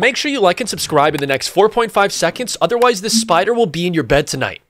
Make sure you like and subscribe in the next 4.5 seconds, otherwise this spider will be in your bed tonight.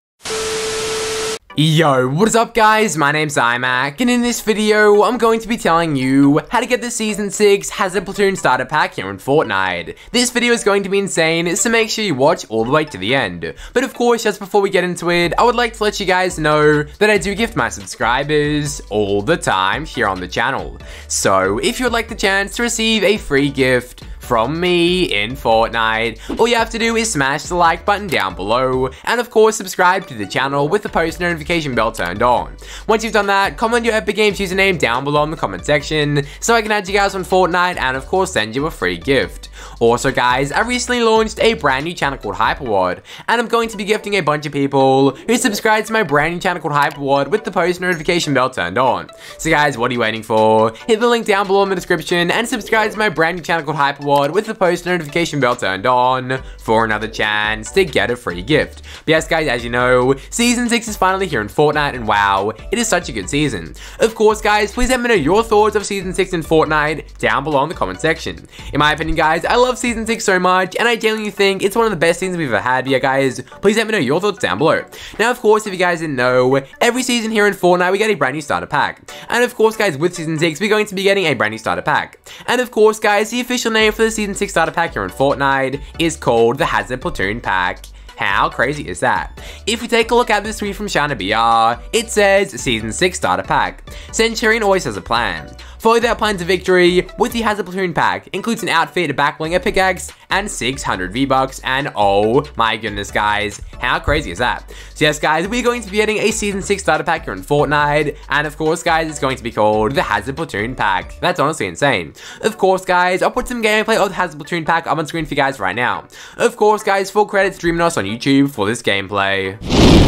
Yo, what is up guys? My name's Imack, and in this video, I'm going to be telling you how to get the Season 6 Hazard Platoon Starter Pack here in Fortnite. This video is going to be insane, so make sure you watch all the way to the end. But of course, just before we get into it, I would like to let you guys know that I do gift my subscribers all the time here on the channel. So, if you would like the chance to receive a free gift, from me in Fortnite. All you have to do is smash the like button down below, and of course subscribe to the channel with the post notification bell turned on. Once you've done that, comment your Epic Games username down below in the comment section, so I can add you guys on Fortnite and of course send you a free gift. Also guys, I recently launched a brand new channel called Hyperwatt, and I'm going to be gifting a bunch of people who subscribe to my brand new channel called Hyperwatt with the post notification bell turned on. So guys, what are you waiting for? Hit the link down below in the description and subscribe to my brand new channel called Hyperwatt with the post notification bell turned on for another chance to get a free gift. But yes guys, as you know, Season 6 is finally here in Fortnite and wow, it is such a good season. Of course guys, please let me know your thoughts of Season 6 in Fortnite down below in the comment section. In my opinion guys, I love Season 6 so much and I genuinely think it's one of the best seasons we've ever had. But yeah guys, please let me know your thoughts down below. Now of course, if you guys didn't know, every season here in Fortnite we get a brand new starter pack. And of course guys, with Season 6 we're going to be getting a brand new starter pack. And of course guys, the official name for the Season 6 starter pack here in Fortnite is called the Hazard Platoon Pack. How crazy is that? If we take a look at this tweet from ShiinaBR, it says Season 6 Starter Pack. Centurion always has a plan. Follow that plan to victory with the Hazard Platoon pack. Includes an outfit, a backbling, a pickaxe, and 600 V-Bucks. And oh my goodness, guys, how crazy is that? So yes, guys, we're going to be getting a Season 6 starter pack here in Fortnite. And of course, guys, it's going to be called the Hazard Platoon pack. That's honestly insane. Of course, guys, I'll put some gameplay of the Hazard Platoon pack up on screen for you guys right now. Of course, guys, full credits Dreaminos on YouTube for this gameplay.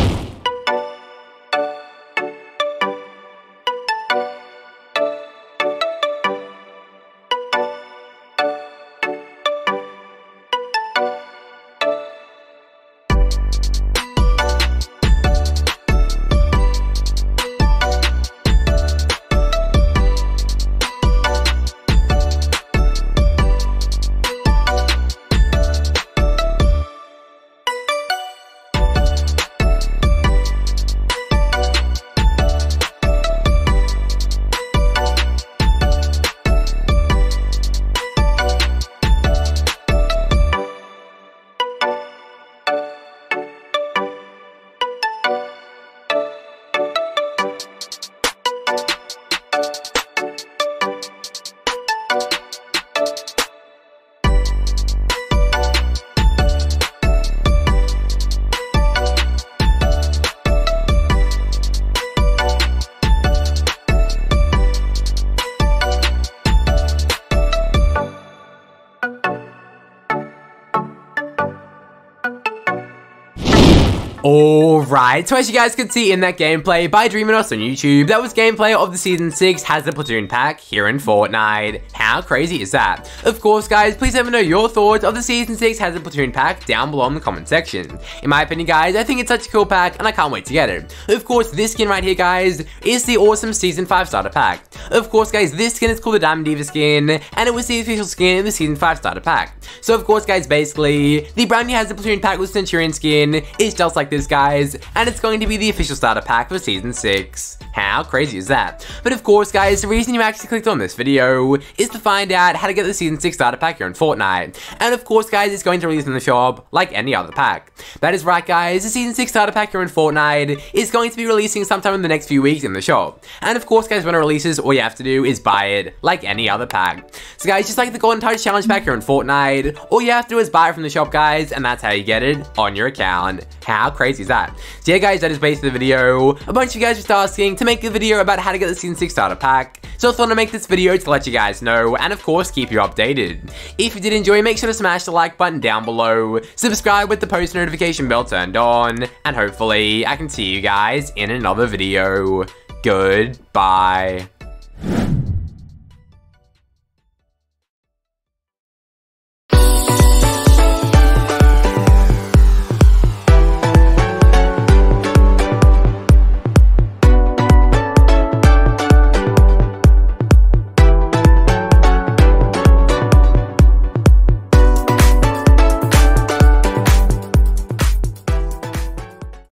Alright, so as you guys can see in that gameplay by Dreaminos on YouTube, that was gameplay of the Season 6 Hazard Platoon pack here in Fortnite. How crazy is that? Of course guys, please let me know your thoughts of the Season 6 Hazard Platoon pack down below in the comment section. In my opinion guys, I think it's such a cool pack and I can't wait to get it. Of course, this skin right here guys, is the awesome Season 5 starter pack. Of course guys, this skin is called the Diamond Diva skin, and it was the official skin in the Season 5 starter pack. So of course guys, basically, the brand new Hazard Platoon pack with Centurion skin is just like this guys, and it's going to be the official starter pack for Season 6. How crazy is that? But of course guys, the reason you actually clicked on this video is to find out how to get the Season 6 starter pack here in Fortnite. And of course guys, it's going to release in the shop like any other pack. That is right guys, the Season 6 starter pack here in Fortnite is going to be releasing sometime in the next few weeks in the shop. And of course guys, when it releases, all you have to do is buy it like any other pack. So guys, just like the Golden Touch Challenge pack here in Fortnite, all you have to do is buy it from the shop guys, and that's how you get it on your account. How crazy is that? So yeah guys, that is basically the video. A bunch of you guys just asking to make a video about how to get the Season 6 starter pack. So I thought I'd make this video to let you guys know, and of course keep you updated. If you did enjoy, make sure to smash the like button down below, subscribe with the post notification bell turned on, and hopefully I can see you guys in another video. Goodbye.